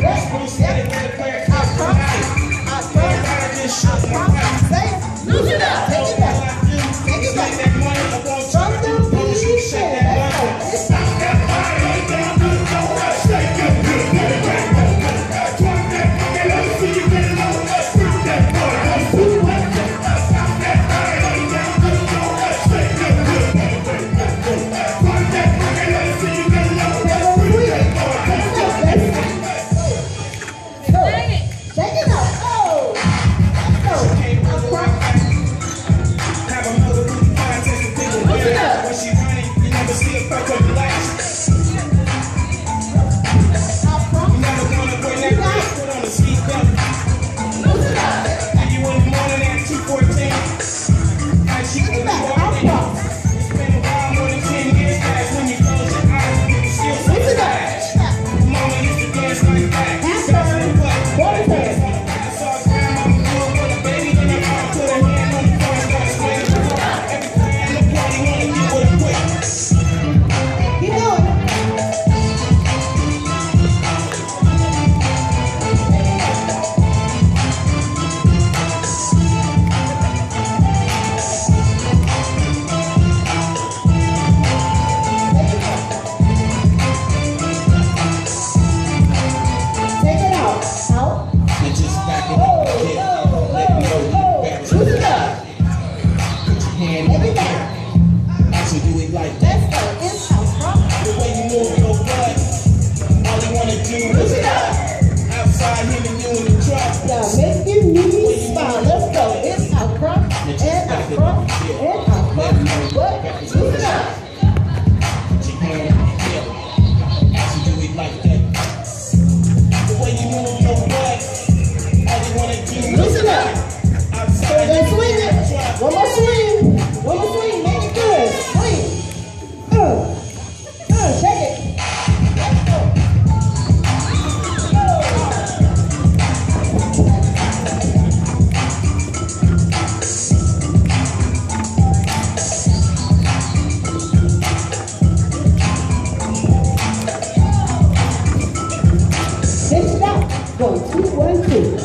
responsável. Yes. And. I do it like. Let's go in-house, bro. The way you move your butt. All you wanna do is die. Outside him and you Santo.